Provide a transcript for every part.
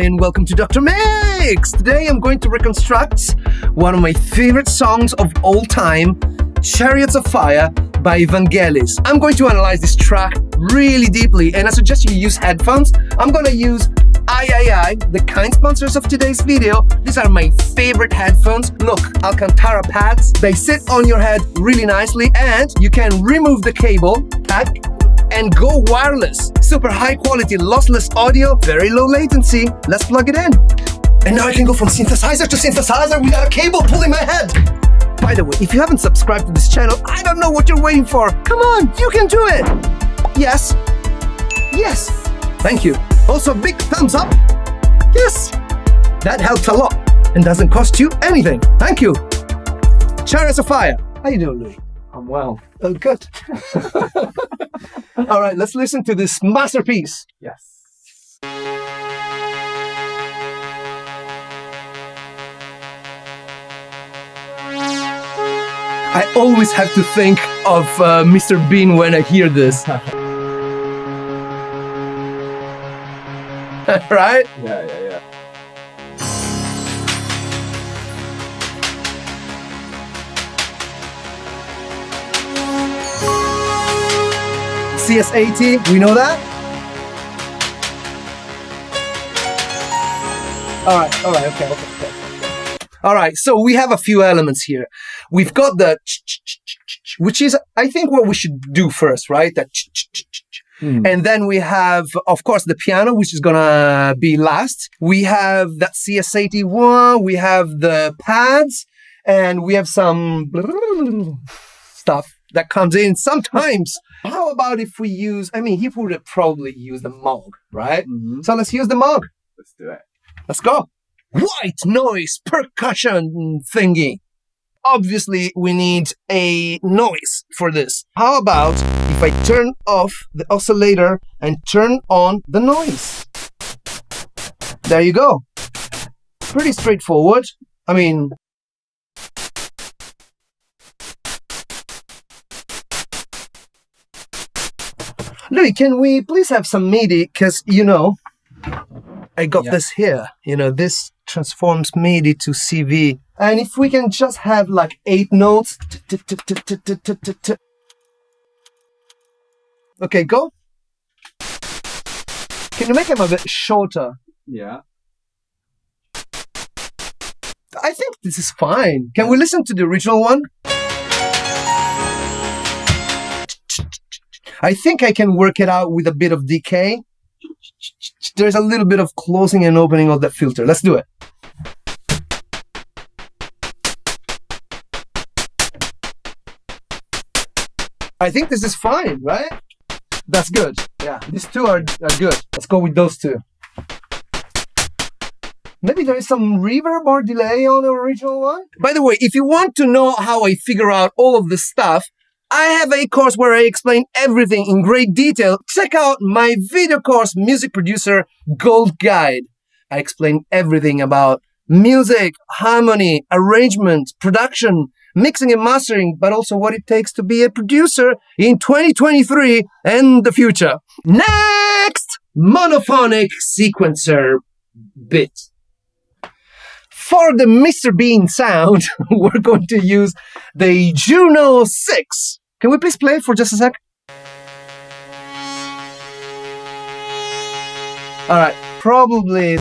and welcome to Dr. Mix! Today I'm going to reconstruct one of my favorite songs of all time, Chariots of Fire by Vangelis. I'm going to analyze this track really deeply and I suggest you use headphones. I'm gonna use I, the kind sponsors of today's video. These are my favorite headphones. Look, Alcantara pads. They sit on your head really nicely and you can remove the cable, pack, and go wireless. Super high quality lossless audio, very low latency. Let's plug it in. And now I can go from synthesizer to synthesizer without a cable pulling my head. By the way, if you haven't subscribed to this channel, I don't know what you're waiting for. Come on, you can do it. Yes. Yes. Thank you. Also, big thumbs up. Yes. That helps a lot and doesn't cost you anything. Thank you. Chariots of Fire. How you doing, Louis? I'm well. Oh, good. All right, let's listen to this masterpiece. Yes. I always have to think of uh, Mr. Bean when I hear this. right? Yeah, yeah, yeah. CS80, we know that? All right, all right, okay, okay, okay. All right, so we have a few elements here. We've got the which is, I think, what we should do first, right? That Hmm. and then we have, of course, the piano, which is gonna be last. We have that CS81. We have the pads, and we have some stuff that comes in sometimes. How about if we use? I mean, he would have probably used the Moog, right? Mhm. So let's use the Moog. Let's do it. Let's go. White noise percussion thingy. Obviously, we need a noise for this. How about if I turn off the oscillator and turn on the noise? There you go. Pretty straightforward. I mean, Can we please have some MIDI? Because, you know, I got Yeah. this here. You know, this transforms MIDI to CV. And if we can just have like eight notes. Okay, go. Can you make them a bit shorter? Yeah. I think this is fine. Can we listen to the original one? I think I can work it out with a bit of decay. There's a little bit of closing and opening of that filter. Let's do it. I think this is fine, right? That's good. Yeah, these two are, are good. Let's go with those two. Maybe there is some reverb or delay on the original one. By the way, if you want to know how I figure out all of this stuff, I have a course where I explain everything in great detail. Check out my video course, Music Producer Gold Guide. I explain everything about music, harmony, arrangement, production, mixing and mastering, but also what it takes to be a producer in 2023 and the future. Next! Monophonic sequencer bit. For the Mr. Bean sound, we're going to use the Juno 6. Can we please play it for just a sec? Alright, probably.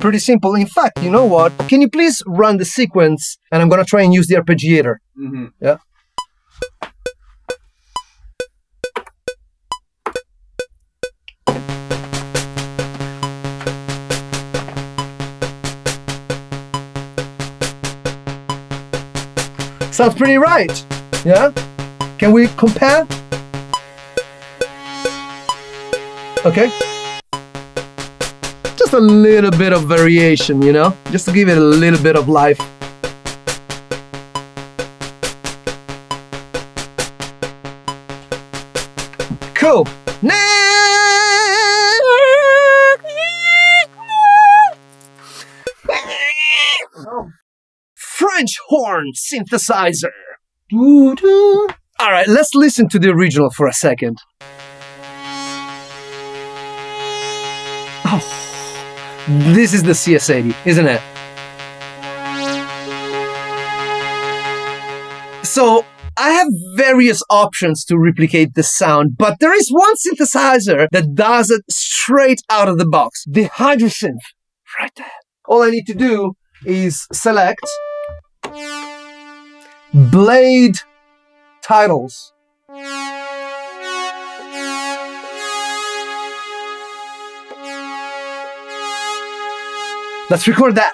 Pretty simple. In fact, you know what? Can you please run the sequence? And I'm gonna try and use the arpeggiator. Mm-hmm. Yeah. Sounds pretty right. Yeah? Can we compare? Okay. Just a little bit of variation, you know? Just to give it a little bit of life. Horn synthesizer. Doo-doo. All All right, let's listen to the original for a second. Oh, this is the CS80, isn't it? So I have various options to replicate the sound, but there is one synthesizer that does it straight out of the box. The Hydrasynth, right there. All I need to do is select Blade Titles. Let's record that.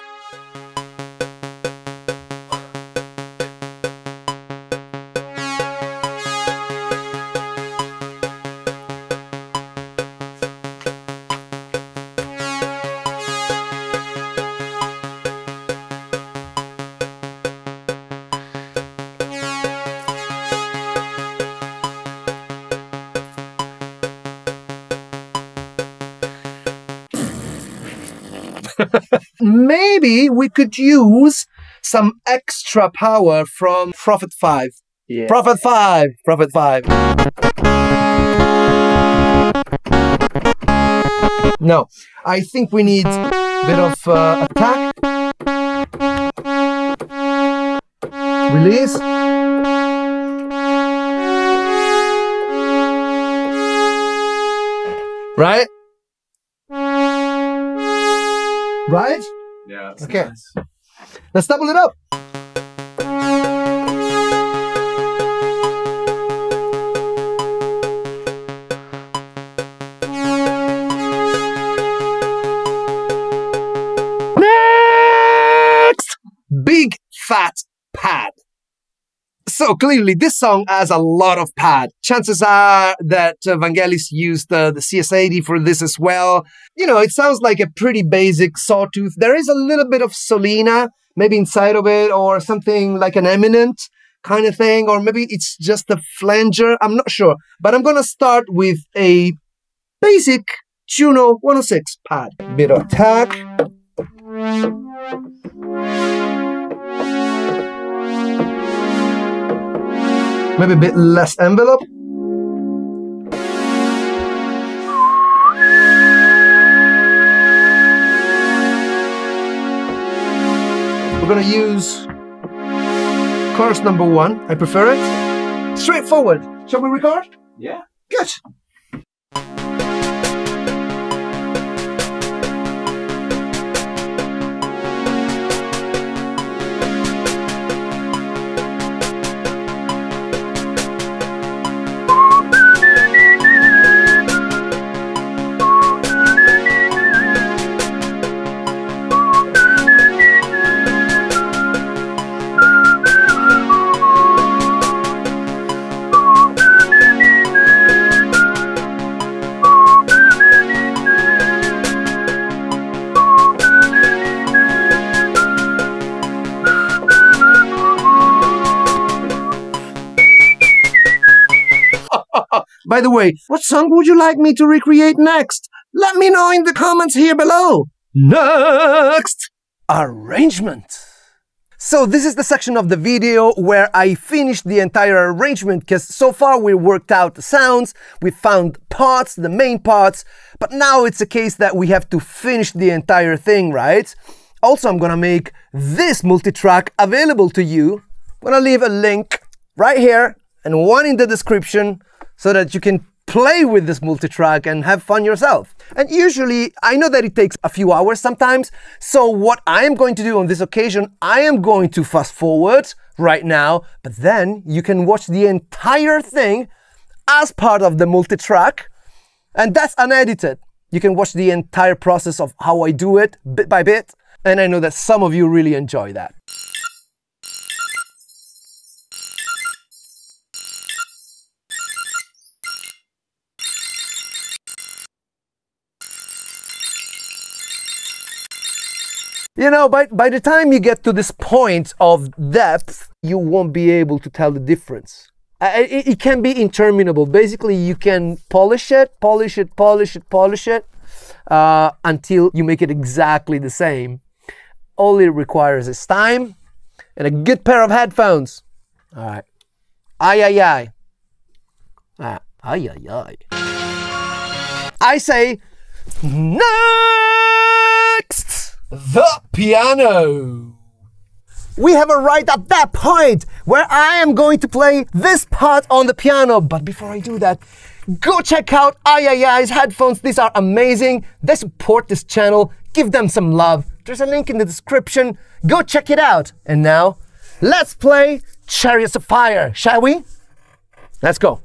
Maybe we could use some extra power from Prophet 5. Yeah. Prophet 5, Prophet 5. No, I think we need a bit of uh, attack. Release. Right? Right? Yeah. Okay. nice. Let's double it up. So clearly, this song has a lot of pad. Chances are that uh, Vangelis used uh, the CS80 for this as well. You know, it sounds like a pretty basic sawtooth. There is a little bit of Solina, maybe inside of it, or something like an Eminent kind of thing, or maybe it's just a flanger. I'm not sure. But I'm gonna start with a basic Juno 106 pad. Bit of attack. Maybe a bit less envelope. We're gonna use chorus number one. I prefer it. Straightforward. Shall we record? Yeah. Good. By the way, what song would you like me to recreate next? Let me know in the comments here below. Next! Arrangement. So this is the section of the video where I finished the entire arrangement because so far we worked out the sounds, we found parts, the main parts, but now it's a case that we have to finish the entire thing, right? Also, I'm gonna make this multi-track available to you. I'm gonna leave a link right here and one in the description so that you can play with this multi-track and have fun yourself. And usually, I know that it takes a few hours sometimes, so what I am going to do on this occasion, I am going to fast forward right now, but then you can watch the entire thing as part of the multi-track, and that's unedited. You can watch the entire process of how I do it bit by bit, and I know that some of you really enjoy that. You know, by, by the time you get to this point of depth, you won't be able to tell the difference. It, it can be interminable. Basically, you can polish it, polish it, polish it, polish it uh, until you make it exactly the same. All it requires is time and a good pair of headphones. All right. Aye, aye, aye. Ah, ay, ay, ay. I say next the piano. We have arrived at that point where I am going to play this part on the piano. But before I do that, go check out AIAIAI's headphones. These are amazing. They support this channel. Give them some love. There's a link in the description. Go check it out. And now, let's play Chariots of Fire, shall we? Let's go.